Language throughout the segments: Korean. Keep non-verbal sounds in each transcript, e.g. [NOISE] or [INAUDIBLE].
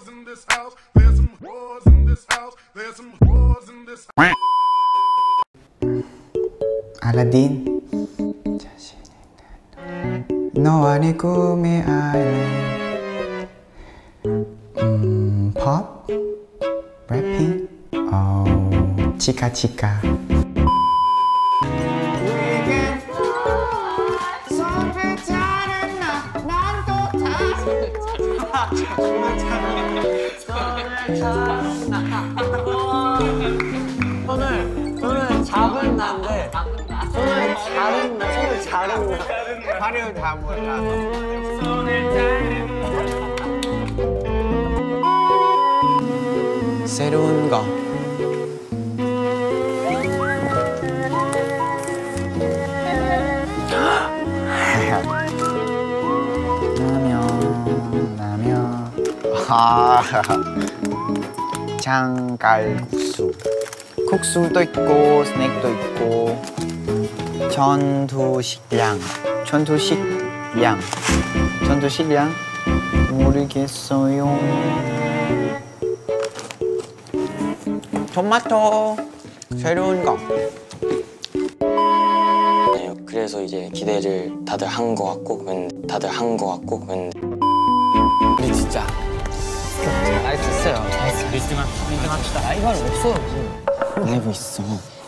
whores in this house. There's some whores in this house. There's some whores in this 알라딘 자신이 너와 내 꿈의 아이랜드 음, 팝? 래핑? 어, 치카 치카 손을 손을 잡은 나인데 손을 자른 나 손을 자른 나 발을 다 몰라 새로운 거 아 [LAUGHS] 장갈국수. 국수도 있고 스낵도 있고 전투식량. 전투식량. 전투식량? 모르겠어요. 토마토 새로운 거. 네, 그래서 이제 기대를 다들 한 거 같고 근데 다들 한 거 같고 근데 우리 진짜 했어요. 1등한 1등 합시다. 라이벌 없어 라이브 있어.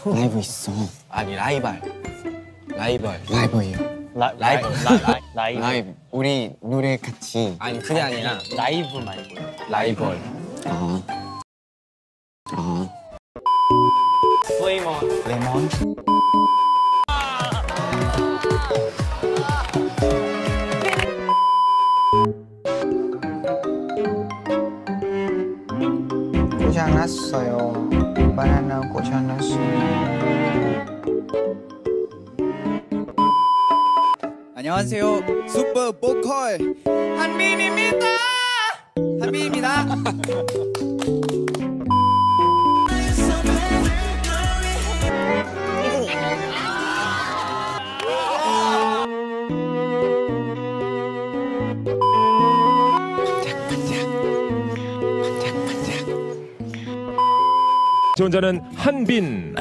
라이브 있어. 아니 라이벌. 라이벌. 라이브예요. 라, 라이벌. 라이벌. 라이브. 우리 노래 같이. 아니 그게 아니 라 라이브 말고. 라이벌. 아. 아. 플레이머. 레몬 고장났어요. 바나나 고장났어요. 안녕하세요. 슈퍼 보컬 한빈입니다. 한빈입니다 [LAUGHS] 지원자는 한빈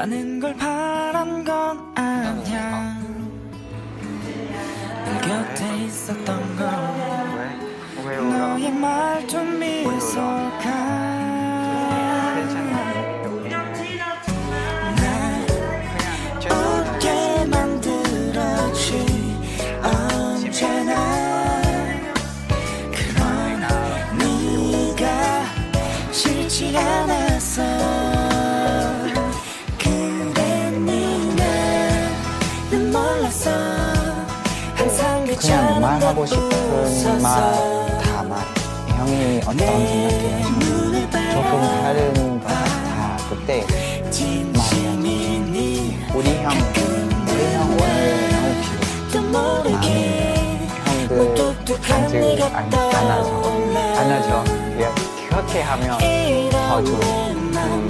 그 그냥 말하고 싶은 말다 말. 형이 어떤 생각해요? 조금 다른 것 같아. 그때 말이야. 우리 형, 우리 형 오늘 너무 필요해. 많은 형들 간증 안, 안아줘. 안아줘. 예, 그렇게 하면 더 좋아. 음,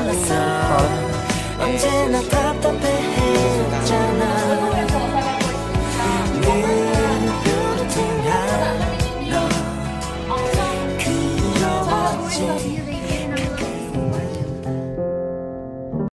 않았어 언제나 답답해 했잖아.